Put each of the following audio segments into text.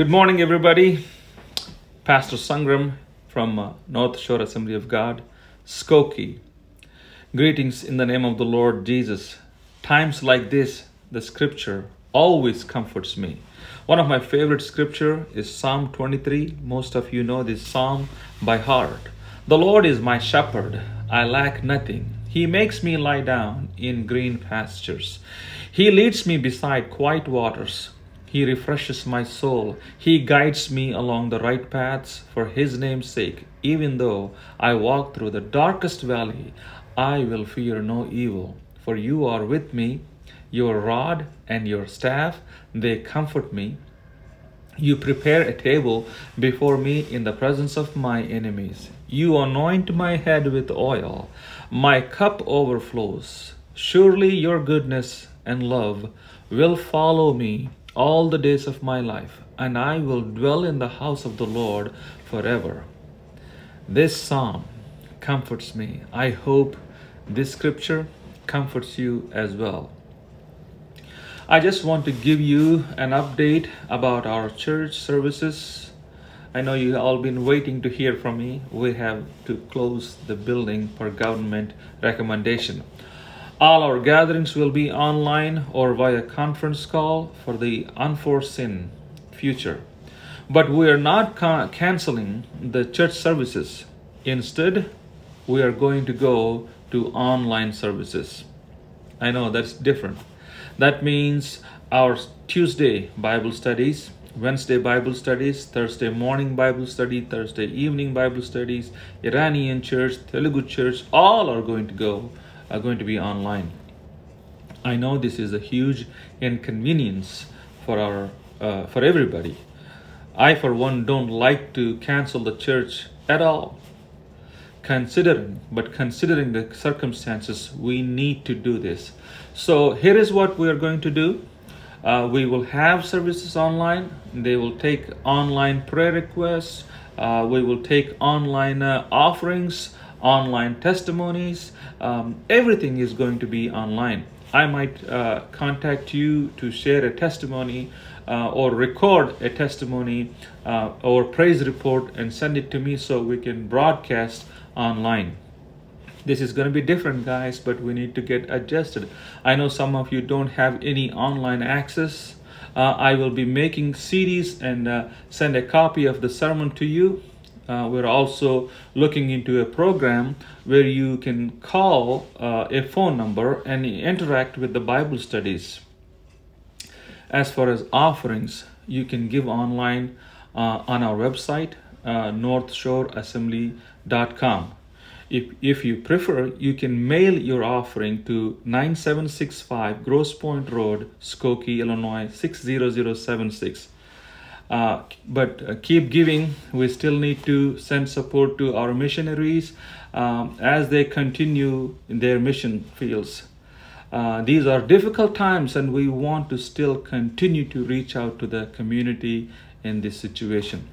Good morning, everybody. Pastor Sangram from uh, North Shore Assembly of God, Skokie. Greetings in the name of the Lord Jesus. Times like this, the scripture always comforts me. One of my favorite scripture is Psalm 23. Most of you know this psalm by heart. The Lord is my shepherd, I lack nothing. He makes me lie down in green pastures. He leads me beside quiet waters. He refreshes my soul. He guides me along the right paths for His name's sake. Even though I walk through the darkest valley, I will fear no evil. For you are with me. Your rod and your staff, they comfort me. You prepare a table before me in the presence of my enemies. You anoint my head with oil. My cup overflows. Surely your goodness and love will follow me all the days of my life, and I will dwell in the house of the Lord forever. This psalm comforts me. I hope this scripture comforts you as well. I just want to give you an update about our church services. I know you all been waiting to hear from me. We have to close the building per government recommendation. All our gatherings will be online or via conference call for the unforeseen future. But we are not ca- canceling the church services. Instead, we are going to go to online services. I know that's different. That means our Tuesday Bible studies, Wednesday Bible studies, Thursday morning Bible study, Thursday evening Bible studies, Iranian church, Telugu church, all are going to go are going to be online. I know this is a huge inconvenience for our uh, for everybody. I, for one, don't like to cancel the church at all. Considering, but considering the circumstances, we need to do this. So here is what we are going to do. Uh, we will have services online. They will take online prayer requests. Uh, we will take online uh, offerings online testimonies. Um, everything is going to be online. I might uh, contact you to share a testimony uh, or record a testimony uh, or praise report and send it to me so we can broadcast online. This is going to be different, guys, but we need to get adjusted. I know some of you don't have any online access. Uh, I will be making CDs and uh, send a copy of the sermon to you uh, we're also looking into a program where you can call uh, a phone number and interact with the Bible studies. As far as offerings, you can give online uh, on our website, uh, northshoreassembly.com. If, if you prefer, you can mail your offering to 9765 Grosse Pointe Road, Skokie, Illinois 60076. Uh, but uh, keep giving. We still need to send support to our missionaries um, as they continue in their mission fields. Uh, these are difficult times, and we want to still continue to reach out to the community in this situation.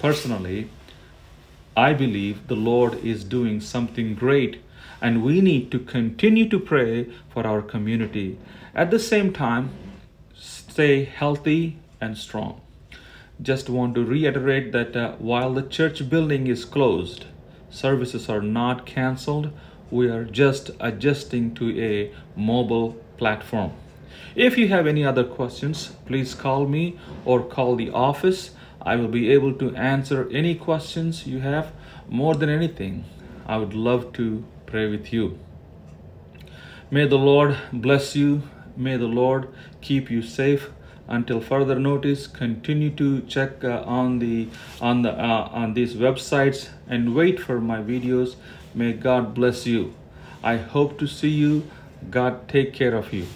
Personally, I believe the Lord is doing something great, and we need to continue to pray for our community. At the same time, stay healthy and strong just want to reiterate that uh, while the church building is closed, services are not canceled. We are just adjusting to a mobile platform. If you have any other questions, please call me or call the office. I will be able to answer any questions you have. More than anything, I would love to pray with you. May the Lord bless you. May the Lord keep you safe until further notice continue to check uh, on the on the uh, on these websites and wait for my videos. May god bless you. I hope to see you. God take care of you